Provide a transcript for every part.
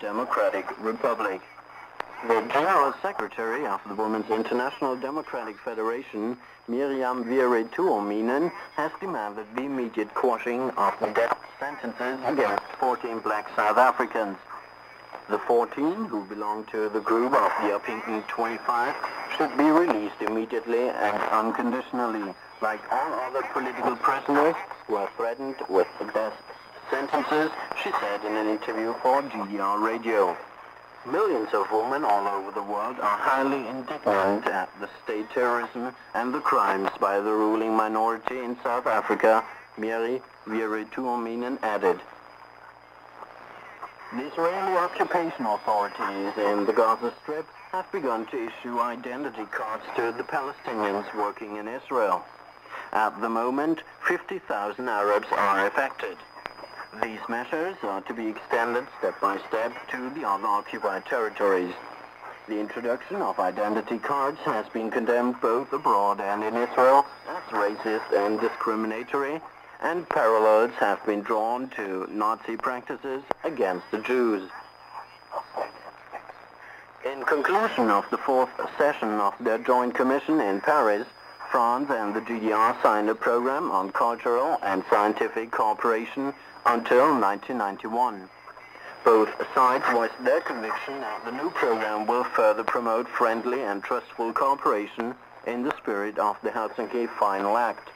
Democratic Republic. The General Secretary of the Women's International Democratic Federation, Miriam Vire Tuominen, has demanded the immediate quashing of the death sentences against 14 black South Africans. The 14, who belong to the group of the Upington 25, should be released immediately and unconditionally, like all other political prisoners who are threatened with death sentences, she said in an interview for GDR Radio. Millions of women all over the world are highly indignant at the state terrorism and the crimes by the ruling minority in South Africa, Miri Vire Tuominen added. The Israeli occupation authorities in the Gaza Strip have begun to issue identity cards to the Palestinians working in Israel. At the moment, 50,000 Arabs are affected. These measures are to be extended step by step to the other occupied territories. The introduction of identity cards has been condemned both abroad and in Israel as racist and discriminatory, and parallels have been drawn to Nazi practices against the Jews. In conclusion of the fourth session of their joint commission in Paris, France and the GDR signed a program on cultural and scientific cooperation until 1991. Both sides voiced their conviction that the new program will further promote friendly and trustful cooperation in the spirit of the Helsinki Final Act.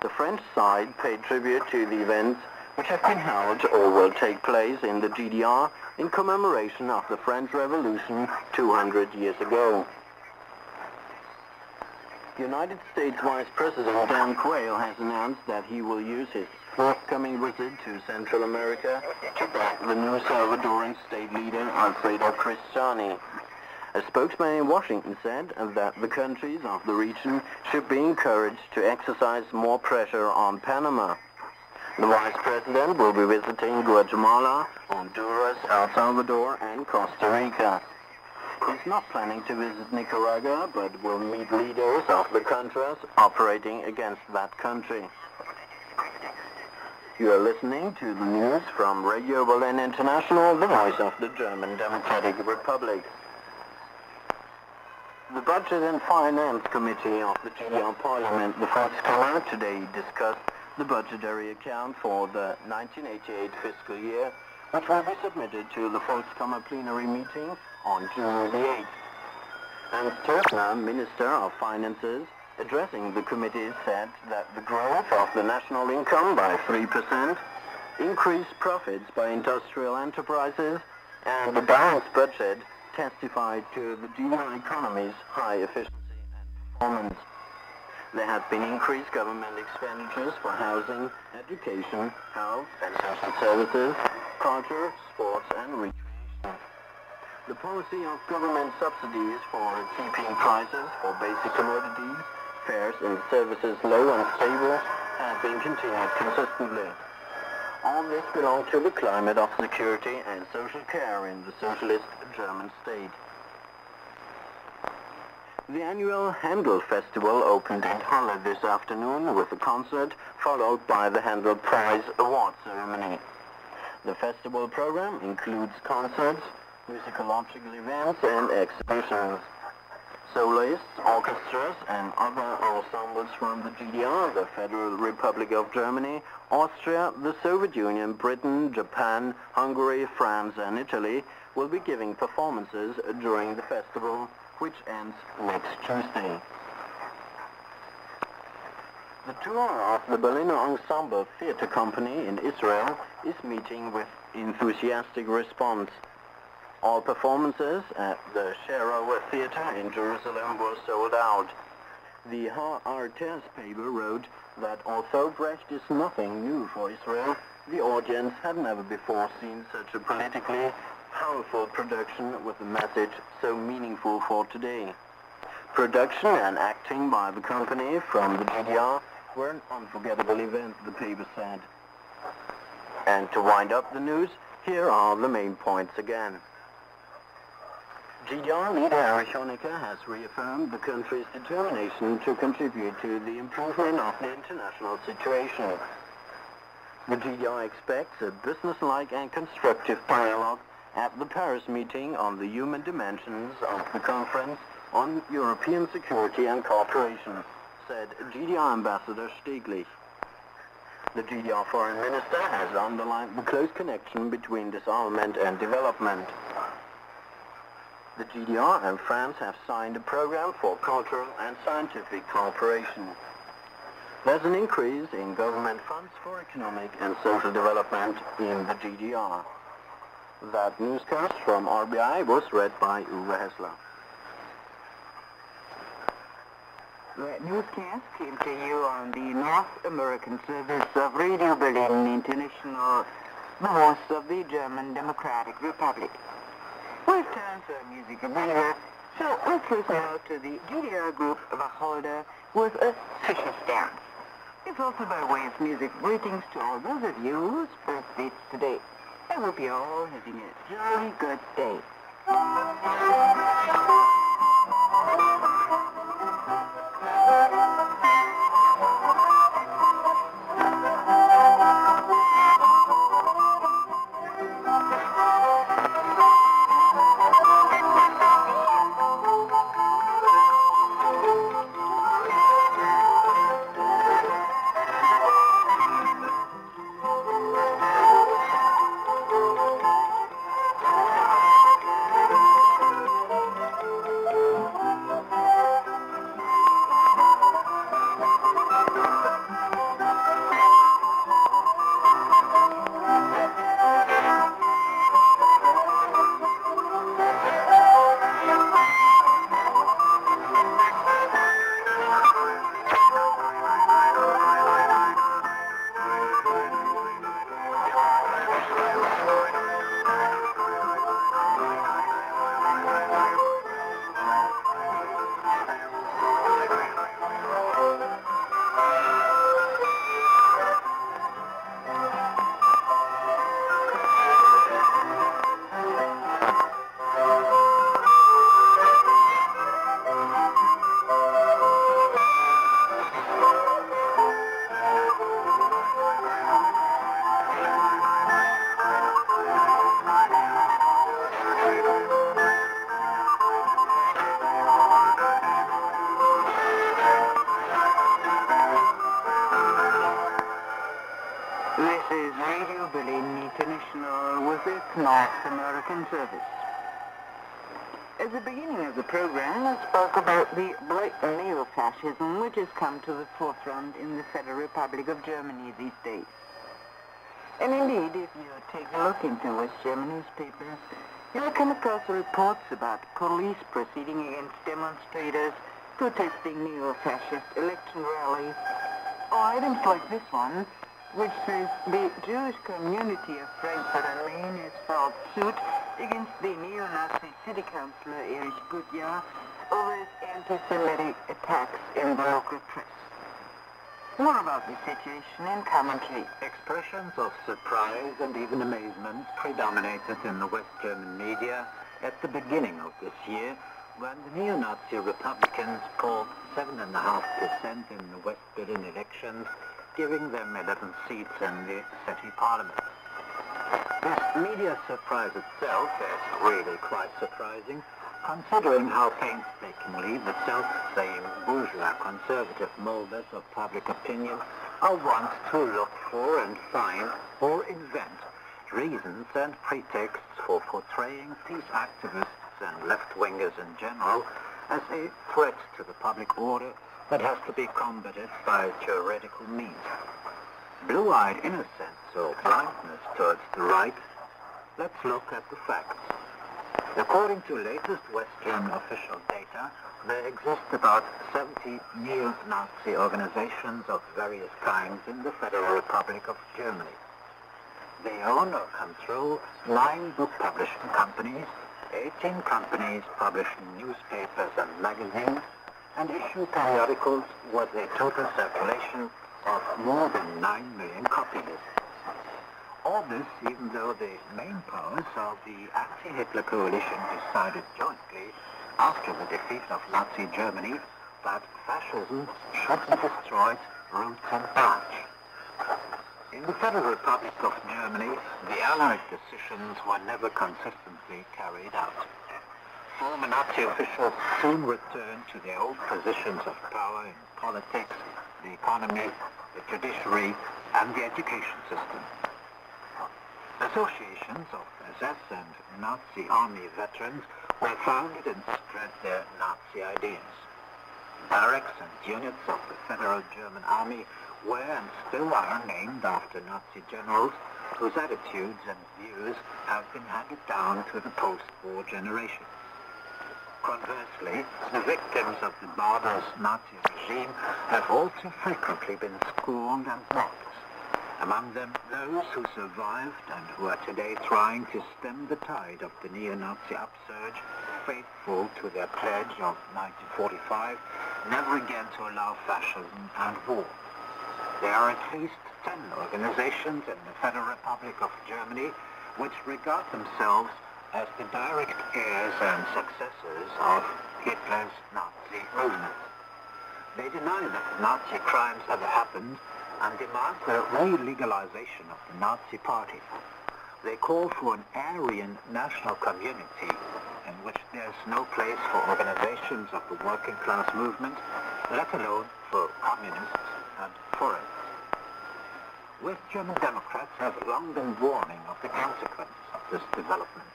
The French side paid tribute to the events which have been held or will take place in the GDR in commemoration of the French Revolution 200 years ago. United States Vice President Dan Quayle has announced that he will use his forthcoming visit to Central America to back the new Salvadoran state leader Alfredo Cristiani. A spokesman in Washington said that the countries of the region should be encouraged to exercise more pressure on Panama. The Vice President will be visiting Guatemala, Honduras, El Salvador, and Costa Rica. He's not planning to visit Nicaragua, but will meet leaders of the Contras operating against that country. You are listening to the news from Radio Berlin International, the voice of the German Democratic Republic. The Budget and Finance Committee of the GDR Parliament, the Volkskammer, today discussed the budgetary account for the 1988 fiscal year, which will be submitted to the Volkskammer plenary meeting on June the 8th. Hans Turkner, Minister of Finances, addressing the committee said that the growth of the national income by 3%, increased profits by industrial enterprises, and the balanced budget testified to the GDR economy's high efficiency and performance. There have been increased government expenditures for housing, education, health and social services, culture, sports and recreation. The policy of government subsidies for keeping prices for basic commodities, fares and services low and stable has been continued consistently. All this belongs to the climate of security and social care in the socialist German state. The annual Handel Festival opened in Halle this afternoon with a concert followed by the Handel Prize Award ceremony. The festival program includes concerts, musicological events and exhibitions. Soloists, orchestras and other ensembles from the GDR, the Federal Republic of Germany, Austria, the Soviet Union, Britain, Japan, Hungary, France and Italy will be giving performances during the festival which ends next Tuesday. The tour of the Berliner Ensemble Theatre Company in Israel is meeting with enthusiastic response. All performances at the Sherover Theatre in Jerusalem were sold out. The Haaretz paper wrote that although Brecht is nothing new for Israel, the audience had never before seen such a politically powerful production with a message so meaningful for today. Production and acting by the company from the GDR were an unforgettable event, the paper said. And to wind up the news, here are the main points again. GDR leader Erich has reaffirmed the country's determination to contribute to the improvement of the international situation. The GDR expects a businesslike and constructive dialogue at the Paris meeting on the human dimensions of the conference on European security and cooperation, said GDR Ambassador Stiglitz. The GDR foreign minister has underlined the close connection between disarmament and development. The GDR and France have signed a program for cultural and scientific cooperation. There's an increase in government funds for economic and social development in the GDR. That newscast from RBI was read by Uwe Hessler. The newscast came to you on the North American service of Radio Berlin International, the voice of the German Democratic Republic. Music so let's listen now to the GDR group Wacholder with a fisher's dance. It's also by way of music greetings to all those of you whose birthdays today. I hope you're all having a jolly good day. Program, spoke about the blatant neo-fascism which has come to the forefront in the Federal Republic of Germany these days. And indeed, if you take a look into West German newspapers, you'll come across reports about police proceeding against demonstrators protesting neo-fascist election rallies, or items like this one, which says the Jewish community of Frankfurt am Main has filed suit against the neo-Nazi city councillor Erich Gutjahr over his anti-Semitic attacks in the local press. More about the situation in commentary. Expressions of surprise and even amazement predominated in the West German media at the beginning of this year when the neo-Nazi Republicans polled 7.5% in the West Berlin elections, giving them 11 seats in the city parliament. This media surprise itself is really quite surprising, considering how painstakingly the self-same bourgeois conservative molders of public opinion are wont to look for and find or invent reasons and pretexts for portraying these activists and left-wingers in general as a threat to the public order that has to be combated by theoretical means. Blue-eyed innocence or blindness towards the right, let's look at the facts. According to latest Western official data, there exist about 70 neo-Nazi organizations of various kinds in the Federal Republic of Germany. They own or control nine book publishing companies, 18 companies publishing newspapers and magazines, and issue periodicals with a total circulation of more than 9 million copies. All this even though the main powers of the anti-Hitler coalition decided jointly after the defeat of Nazi Germany that fascism should be destroyed root and branch. In the Federal Republic of Germany, the Allied decisions were never consistently carried out. Former Nazi officials soon returned to their old positions of power in politics, the economy, the judiciary, and the education system. Associations of SS and Nazi army veterans were founded and spread their Nazi ideas. Barracks and units of the Federal German Army were and still are named after Nazi generals whose attitudes and views have been handed down to the post-war generation. Conversely, the victims of the barbarous Nazi regime have also frequently been scorned and mocked. Among them, those who survived and who are today trying to stem the tide of the neo-Nazi upsurge, faithful to their pledge of 1945, never again to allow fascism and war. There are at least 10 organizations in the Federal Republic of Germany which regard themselves as the direct heirs and successors of Hitler's Nazi movement. They deny that Nazi crimes ever happened and demand the re-legalization of the Nazi Party. They call for an Aryan national community in which there's no place for organizations of the working class movement, let alone for communists and foreigners. West German Democrats have long been warning of the consequences of this development.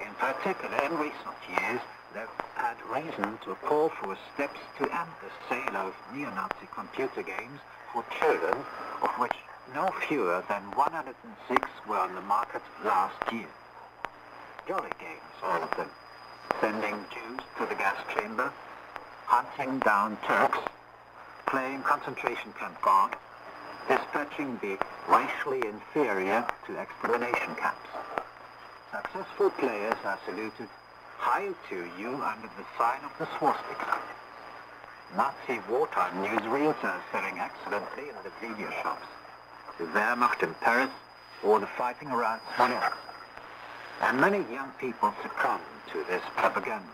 In particular, in recent years, they've had reason to call for steps to end the sale of neo-Nazi computer games for children, of which no fewer than 106 were on the market last year. Jolly games, all of them. Sending Jews to the gas chamber, hunting down Turks, playing concentration camp guard, dispatching the racially inferior to extermination camps. Successful players are saluted, hail to you under the sign of the swastika. Nazi wartime newsreels are selling excellently in the video shops. The Wehrmacht in Paris or the fighting around Smolensk. And many young people succumb to this propaganda.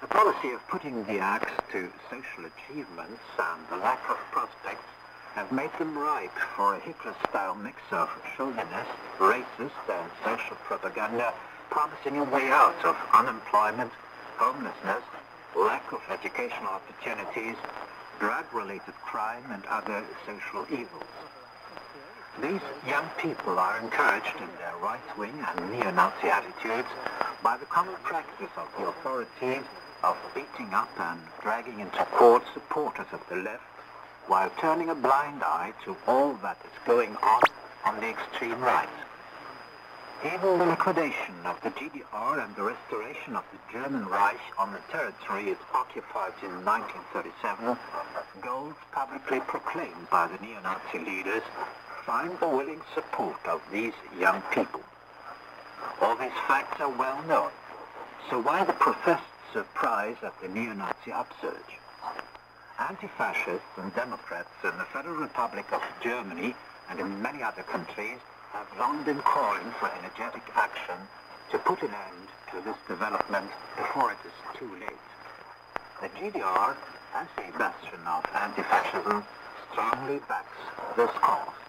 The policy of putting the axe to social achievements and the lack of prospects have made them ripe for a Hitler-style mix of chauvinist, racist, and social propaganda promising a way out of unemployment, homelessness, lack of educational opportunities, drug-related crime, and other social evils. These young people are encouraged in their right-wing and neo-Nazi attitudes by the common practice of the authorities of beating up and dragging into court supporters of the left while turning a blind eye to all that is going on on the extreme right. Even the liquidation of the GDR and the restoration of the German Reich on the territory it occupied in 1937, goals publicly proclaimed by the neo-Nazi leaders, find the willing support of these young people. All these facts are well known, so why the professed surprise at the neo-Nazi upsurge? Anti-fascists and Democrats in the Federal Republic of Germany and in many other countries have long been calling for energetic action to put an end to this development before it is too late. The GDR, as a bastion of anti-fascism, strongly backs this cause.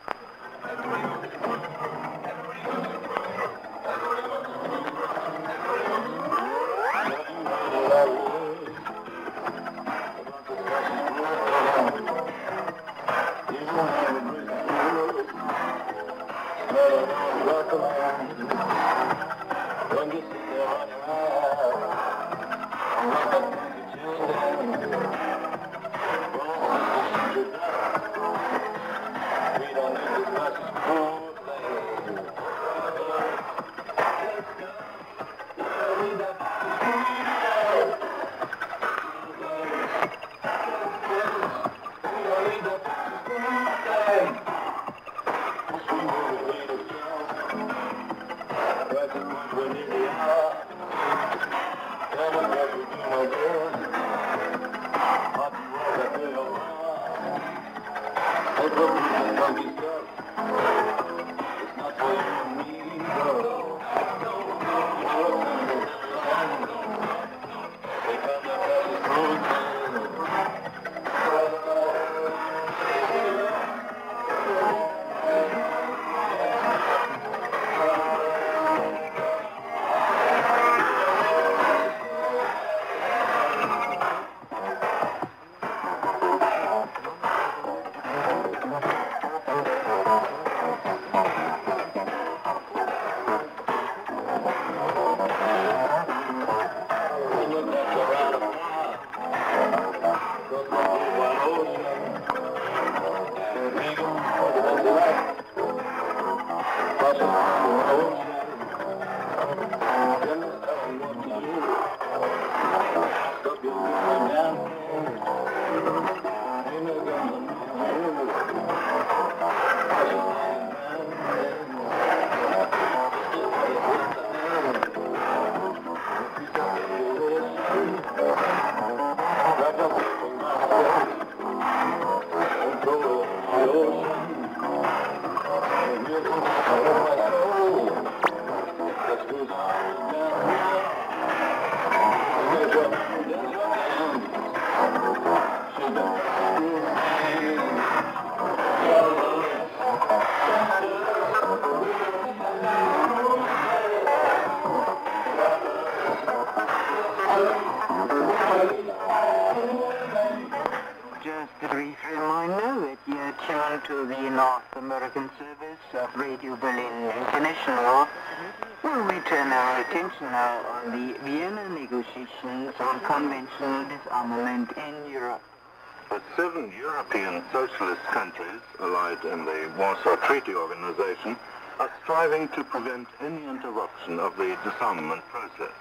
Disarmament process.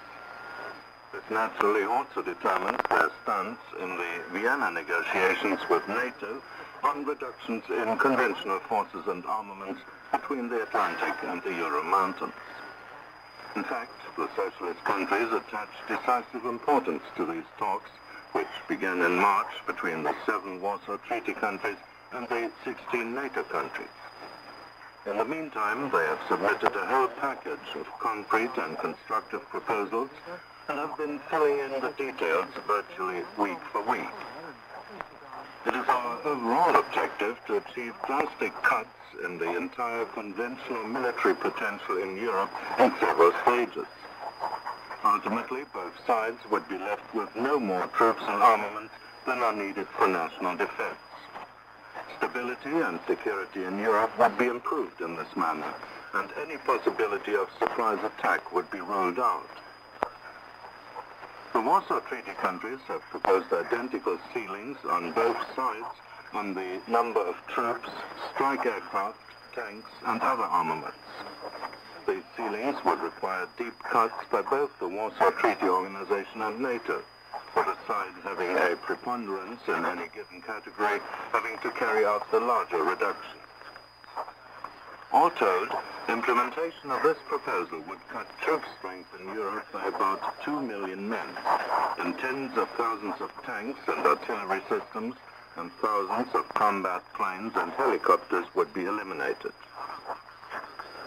Uh, this naturally also determines their stance in the Vienna negotiations with NATO on reductions in conventional forces and armaments between the Atlantic and the Ural Mountains. In fact, the socialist countries attach decisive importance to these talks, which began in March between the seven Warsaw Treaty countries and the 16 NATO countries. In the meantime, they have submitted a whole package of concrete and constructive proposals and have been filling in the details virtually week for week. It is our overall objective to achieve drastic cuts in the entire conventional military potential in Europe in several stages. Ultimately, both sides would be left with no more troops and armaments than are needed for national defense. Stability and security in Europe would be improved in this manner, and any possibility of surprise attack would be ruled out. The Warsaw Treaty countries have proposed identical ceilings on both sides on the number of troops, strike aircraft, tanks, and other armaments. These ceilings would require deep cuts by both the Warsaw Treaty Organization and NATO, having a preponderance in any given category having to carry out the larger reduction. All told, implementation of this proposal would cut troop strength in Europe by about 2 million men, and tens of thousands of tanks and artillery systems, and thousands of combat planes and helicopters would be eliminated.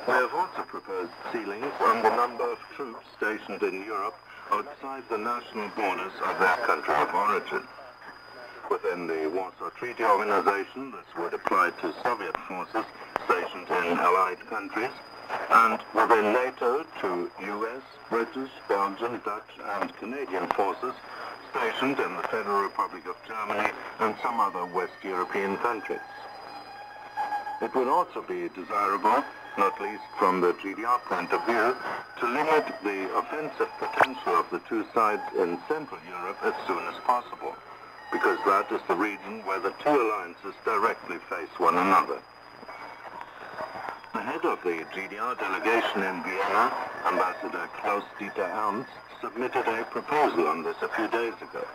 We have also proposed ceilings on the number of troops stationed in Europe outside the national borders of their country of origin. Within the Warsaw Treaty Organization, this would apply to Soviet forces stationed in allied countries, and within NATO to US, British, Belgian, Dutch, and Canadian forces stationed in the Federal Republic of Germany and some other West European countries. It would also be desirable, not least from the GDR point of view, to limit the offensive potential of the two sides in Central Europe as soon as possible, because that is the region where the two alliances directly face one another. The head of the GDR delegation in Vienna, Ambassador Klaus-Dieter Ernst, submitted a proposal on this a few days ago.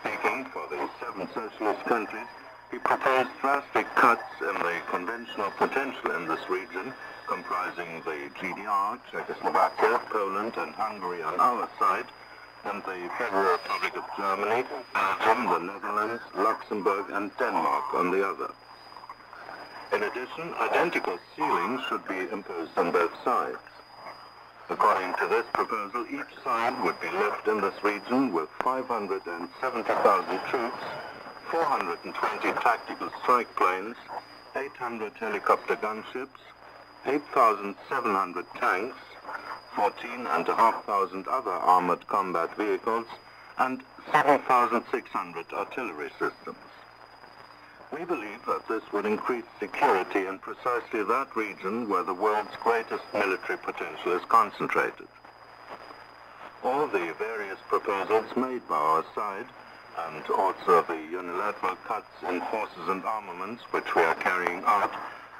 Speaking for the seven socialist countries, he proposed drastic cuts in the conventional potential in this region, comprising the GDR, Czechoslovakia, Poland, and Hungary on our side, and the Federal Republic of Germany, Belgium, the Netherlands, Luxembourg, and Denmark on the other. In addition, identical ceilings should be imposed on both sides. According to this proposal, each side would be left in this region with 570,000 troops, 420 tactical strike planes, 800 helicopter gunships, 8,700 tanks, 14,500 other armored combat vehicles, and 7,600 artillery systems. We believe that this would increase security in precisely that region where the world's greatest military potential is concentrated. All the various proposals made by our side, and also the unilateral cuts in forces and armaments which we are carrying out,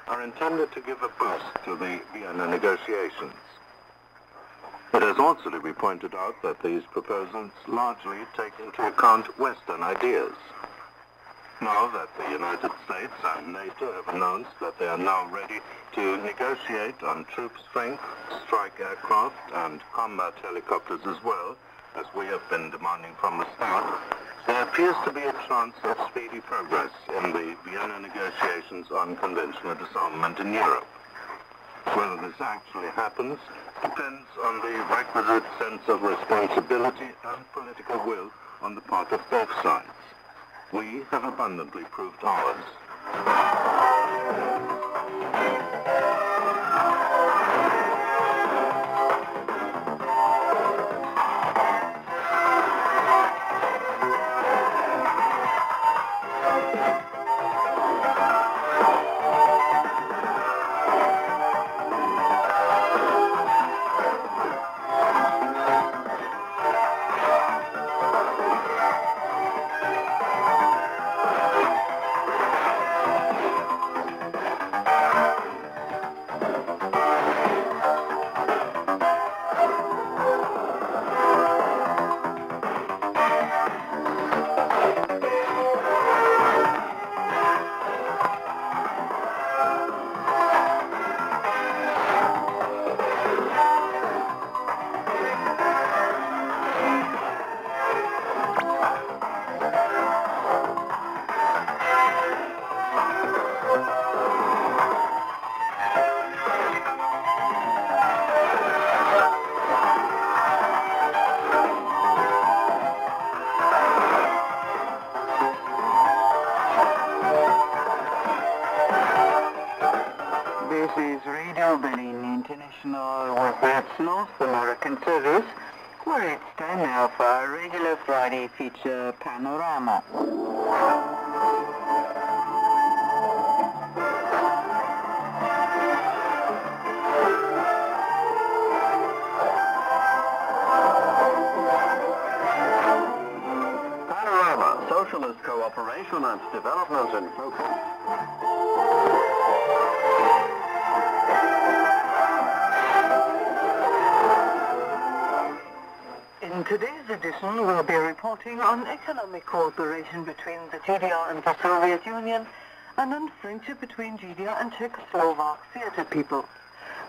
are intended to give a boost to the Vienna negotiations. It has also to be pointed out that these proposals largely take into account Western ideas. Now that the United States and NATO have announced that they are now ready to negotiate on troop strength, strike aircraft, and combat helicopters as well, as we have been demanding from the start, there appears to be a chance of speedy progress in the Vienna negotiations on conventional disarmament in Europe. Whether this actually happens depends on the requisite sense of responsibility and political will on the part of both sides. We have abundantly proved ours. In today's edition, we'll be reporting on economic cooperation between the GDR and the Soviet Union and on friendship between GDR and Czechoslovak theater people.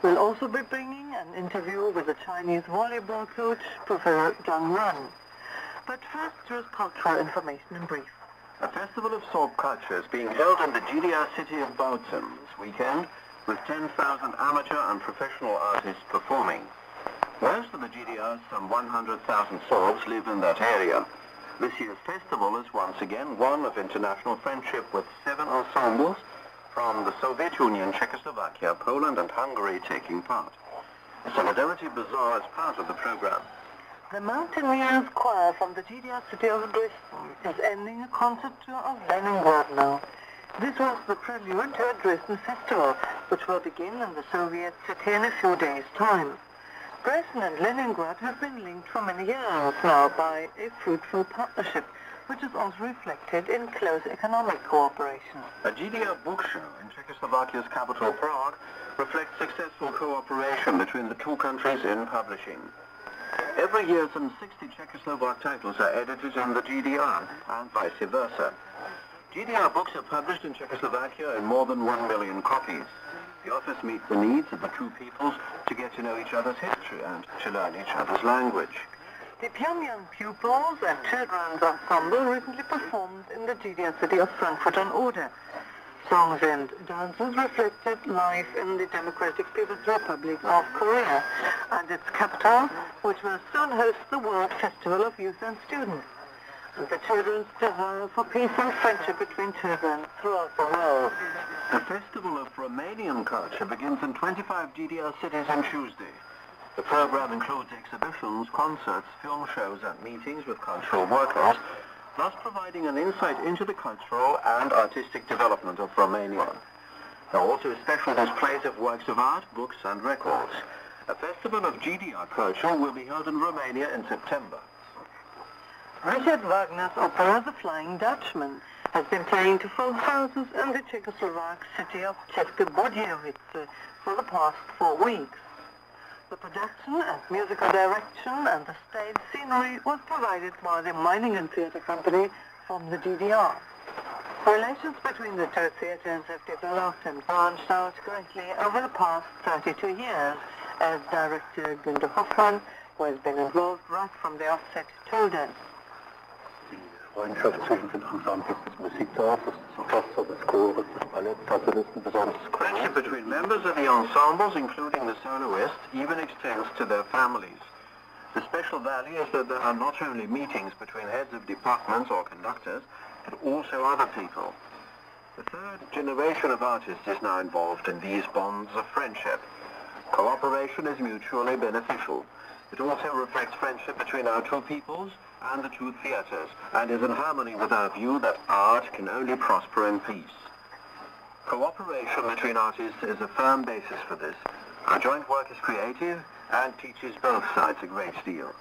We'll also be bringing an interview with the Chinese volleyball coach, Professor Zhang Ran. But first, there's cultural information in brief. A festival of Sorb culture is being held in the GDR city of Bautzen this weekend with 10,000 amateur and professional artists performing. Most of the GDR's some 100,000 Sorbs live in that area. This year's festival is once again one of international friendship with seven ensembles from the Soviet Union, Czechoslovakia, Poland and Hungary taking part. Solidarity Bazaar is part of the program. The Mountaineers Choir from the GDR city of Dresden is ending a concert tour of Leningrad now. This was the prelude to a Dresden festival, which will begin in the Soviet city in a few days' time. Dresden and Leningrad have been linked for many years now by a fruitful partnership, which is also reflected in close economic cooperation. A GDR book show in Czechoslovakia's capital Prague reflects successful cooperation between the two countries in publishing. Every year some 60 Czechoslovak titles are edited in the GDR and vice versa. GDR books are published in Czechoslovakia in more than one million copies. The office meets the needs of the two peoples to get to know each other's history and to learn each other's language. The Pyongyang pupils and children's ensemble recently performed in the GDR city of Frankfurt on Oder. Songs and dances reflected life in the Democratic People's Republic of Korea and its capital, which will soon host the World Festival of Youth and Students. And the children's desire for peace and friendship between children throughout the world. The Festival of Romanian Culture begins in 25 GDR cities on Tuesday. The program includes exhibitions, concerts, film shows and meetings with cultural workers, thus providing an insight into the cultural and artistic development of Romania. There are also special displays of works of art, books and records. A festival of GDR culture will be held in Romania in September. Richard Wagner's opera The Flying Dutchman has been playing to full houses in the Czechoslovak city of České Budějovice for the past four weeks. The production and musical direction and the stage scenery was provided by the Meiningen Theatre Company from the DDR. Relations between the two theatres have developed and branched out greatly over the past 32 years, as director Günter Hoffmann, who has been involved right from the outset, told us. The Freundschaft zwischen dem Ensemble des Musiktheaters, des Orchesters, des Chores, des Balletts, also das ist ein besonders Friendship between members of the ensembles, including the soloists, even extends to their families. The special value is that there are not only meetings between heads of departments or conductors, but also other people. The third generation of artists is now involved in these bonds of friendship. Cooperation is mutually beneficial. It also reflects friendship between our two peoples and the two theatres, and is in harmony with our view that art can only prosper in peace. Cooperation between artists is a firm basis for this. Our joint work is creative and teaches both sides a great deal.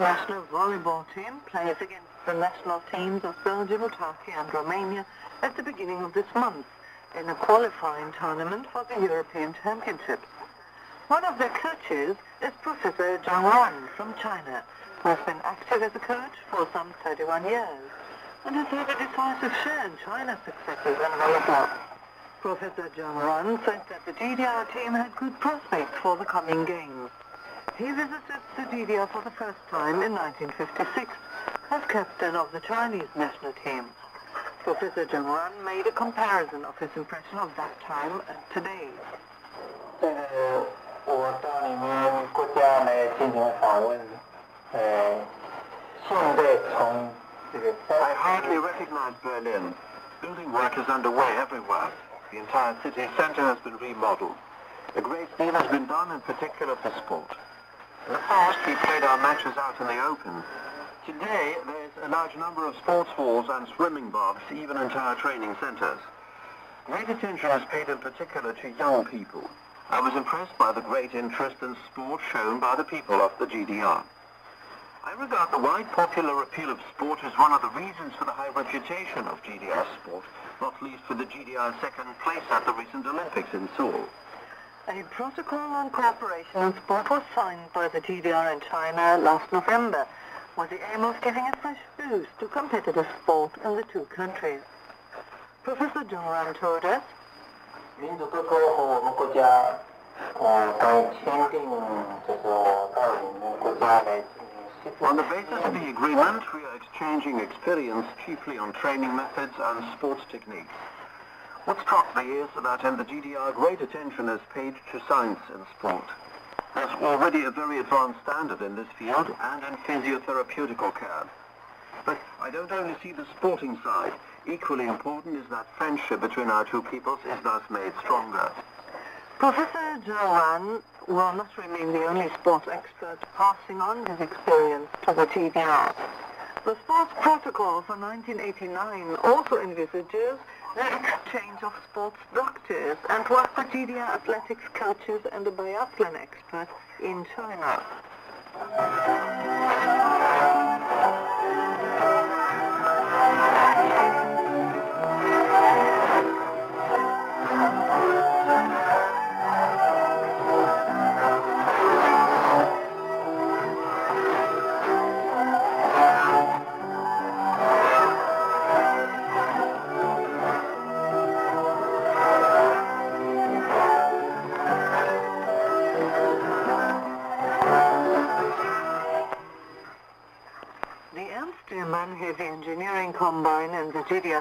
National volleyball team plays against the national teams of Belgium, Turkey and Romania at the beginning of this month in a qualifying tournament for the European Championship. One of their coaches is Professor Zhang Ran from China, who has been active as a coach for some 31 years and has had a decisive share in China's successes in volleyball. Professor Zhang Ran said that the GDR team had good prospects for the coming games he visited Sudilia for the first time in 1956 as captain of the Chinese national team. Professor Zhang Ran made a comparison of his impression of that time and today. I hardly recognize Berlin. Building work is underway everywhere. The entire city center has been remodeled. A great deal has been done in particular for sport. In the past, we played our matches out in the open. Today, there's a large number of sports halls and swimming baths, even entire training centres. Great attention is paid in particular to young people. I was impressed by the great interest in sport shown by the people of the GDR. I regard the wide popular appeal of sport as one of the reasons for the high reputation of GDR sport, not least for the GDR's second place at the recent Olympics in Seoul. A protocol on cooperation on sport was signed by the GDR and China last November with the aim of giving a fresh boost to competitive sport in the two countries. Professor Zhang Ran told us, on the basis of the agreement, we are exchanging experience chiefly on training methods and sports techniques. What struck me is that in the GDR great attention is paid to science in sport. There's already a very advanced standard in this field and in physiotherapeutical care. But I don't only see the sporting side. Equally important is that friendship between our two peoples is thus made stronger. Professor Zhang will not remain the only sports expert passing on his experience to the GDR. The sports protocol for 1989 also envisages the exchange of sports doctors and GDR athletics coaches and the biathlon experts in China.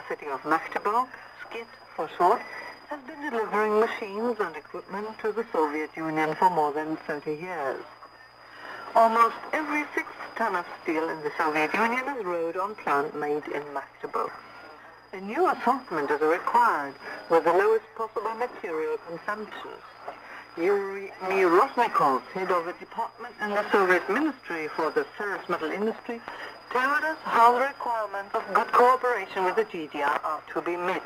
City of Magdeburg, SKET for short, has been delivering machines and equipment to the Soviet Union for more than 30 years. Almost every sixth ton of steel in the Soviet Union is rolled on plant made in Magdeburg. A new assortment is required with the lowest possible material consumption. Yuri Mirosnikov, head of the department in the Soviet Ministry for the ferrous metal industry, how the requirements of good cooperation with the GDR are to be met.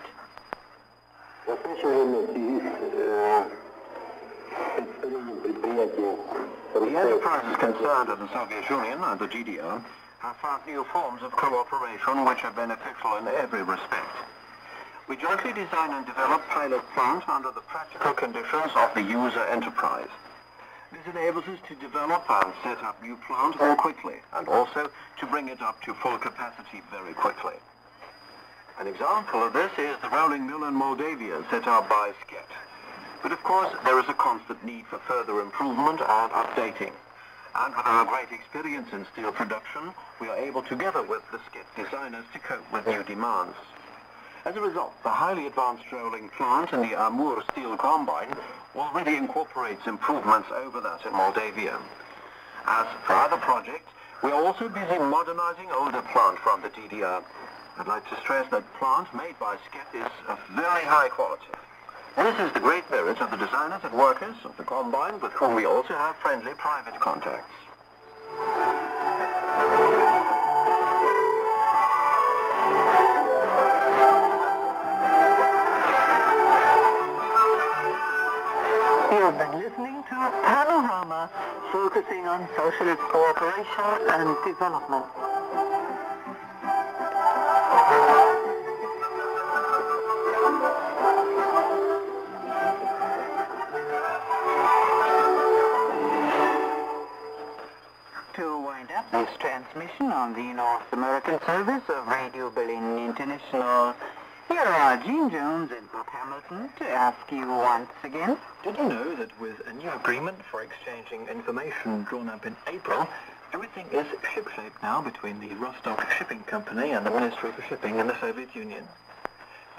The enterprise is concerned in the Soviet Union and the GDR have found new forms of cooperation which are beneficial in every respect. We jointly design and develop pilot plants under the practical conditions of the user enterprise. This enables us to develop and set up new plants more quickly, and also to bring it up to full capacity very quickly. An example of this is the rolling mill in Moldavia set up by SKET. But of course, there is a constant need for further improvement and updating. And with our great experience in steel production, we are able together with the SKET designers to cope with new demands. As a result, the highly advanced rolling plant in the Amur steel combine already incorporates improvements over that in Moldavia. As for other projects, we are also busy modernizing older plant from the DDR. I'd like to stress that plant made by SKET is of very high quality. And this is the great merit of the designers and workers of the combine with whom we also have friendly private contacts. Cooperation and development. Exchanging information drawn up in April, everything is shipshape now between the Rostock Shipping Company and the Ministry for Shipping in the Soviet Union?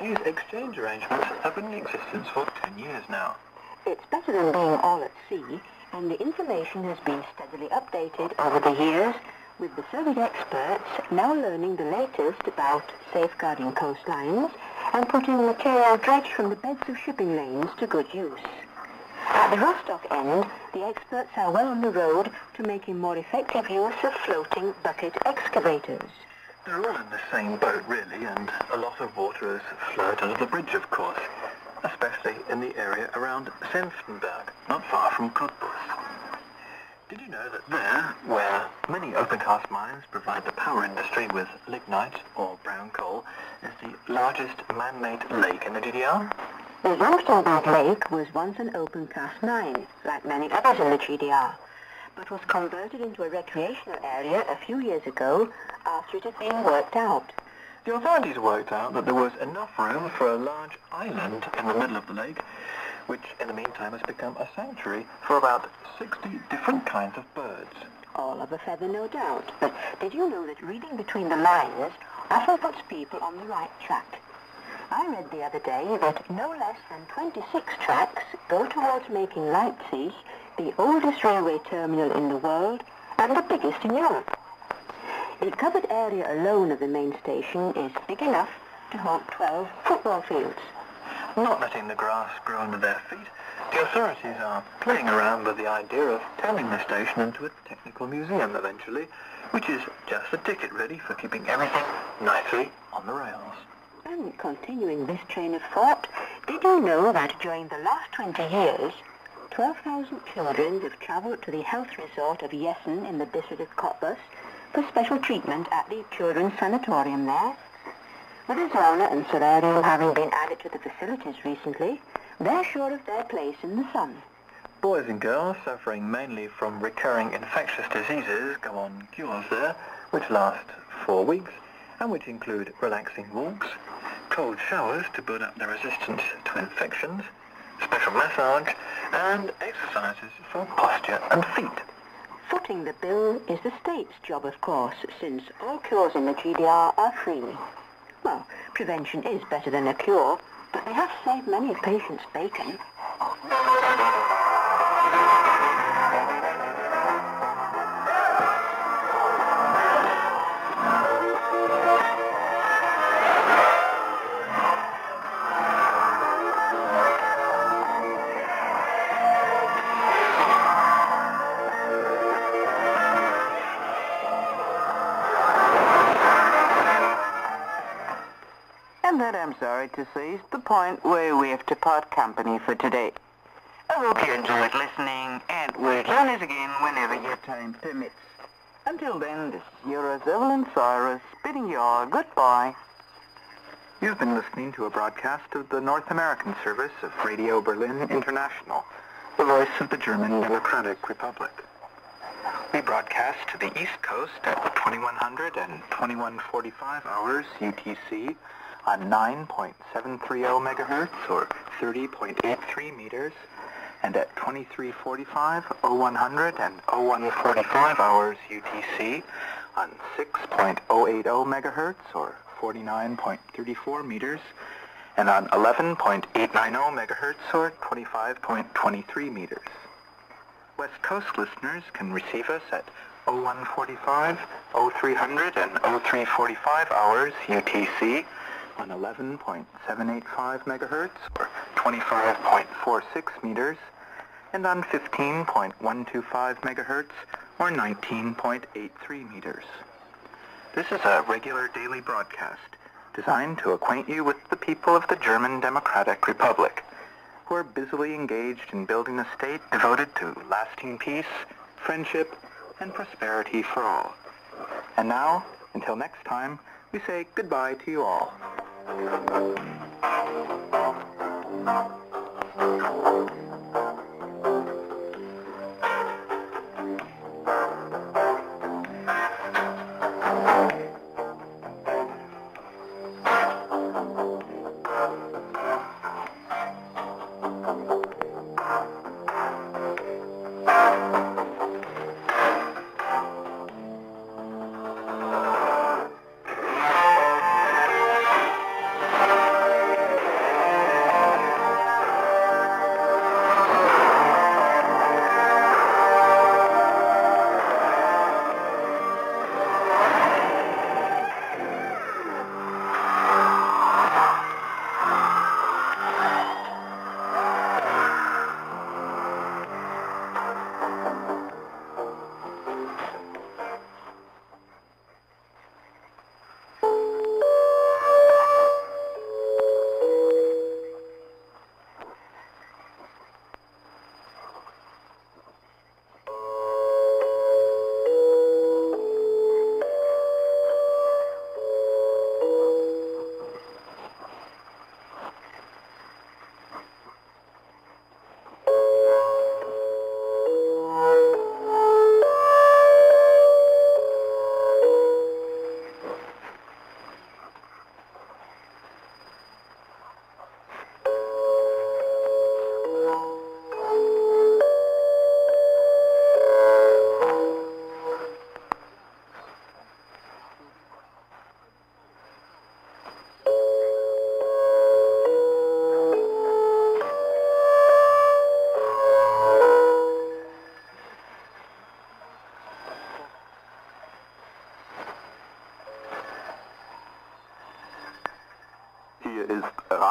These exchange arrangements have been in existence for 10 years now. It's better than being all at sea, and the information has been steadily updated over the years, with the Soviet experts now learning the latest about safeguarding coastlines and putting material dredged from the beds of shipping lanes to good use. At the Rostock end, the experts are well on the road to making more effective use of floating bucket excavators. They're all in the same boat, really, and a lot of water has flowed under the bridge, of course, especially in the area around Senftenberg, not far from Cottbus. Did you know that there, where many open-cast mines provide the power industry with lignite or brown coal, is the largest man-made lake in the GDR? The Senftenberg Lake was once an open cast mine, like many others in the GDR, but was converted into a recreational area a few years ago after it had been worked out. The authorities worked out that there was enough room for a large island in the middle of the lake, which in the meantime has become a sanctuary for about 60 different kinds of birds. All of a feather, no doubt. But did you know that reading between the lines often puts people on the right track? I read the other day that no less than 26 tracks go towards making Leipzig the oldest railway terminal in the world and the biggest in Europe. The covered area alone of the main station is big enough to hold 12 football fields. Not letting the grass grow under their feet, the authorities are playing around with the idea of turning the station into a technical museum eventually, which is just a ticket ready for keeping everything nicely on the rails. And continuing this train of thought, did you know that during the last 20 years, 12,000 children have travelled to the health resort of Jessen in the district of Cottbus for special treatment at the children's sanatorium there? With a sauna and solarium having been added to the facilities recently, they're sure of their place in the sun. Boys and girls suffering mainly from recurring infectious diseases go on cures there, which last four weeks, and which include relaxing walks, cold showers to build up their resistance to infections, special massage, and exercises for posture and feet. Footing the bill is the state's job, of course, since all cures in the GDR are free. Well, prevention is better than a cure, but they have saved many a patient's bacon. That, I'm sorry to say, is the point where we have to part company for today. I hope you enjoyed listening, and we'll join us again whenever your time permits. Until then, this is Euros Evelyn Cyrus bidding you all goodbye. You've been listening to a broadcast of the North American service of Radio Berlin International, the voice of the German Democratic Republic. We broadcast to the East Coast at 2100 and 2145 hours UTC on 9.730 megahertz or 30.83 meters, and at 2345, 0100 and 0145 hours UTC on 6.080 megahertz or 49.34 meters, and on 11.890 megahertz or 25.23 meters. West Coast listeners can receive us at 0145, 0300, and 0345 hours UTC on 11.785 megahertz or 25.46 meters, and on 15.125 megahertz or 19.83 meters. This is a regular daily broadcast designed to acquaint you with the people of the German Democratic Republic, who are busily engaged in building a state devoted to lasting peace, friendship, and prosperity for all. And now, until next time, we say goodbye to you all. Thank you.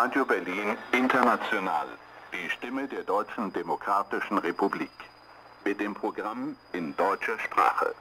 Radio Berlin International, die Stimme der Deutschen Demokratischen Republik. Mit dem Programm in deutscher Sprache.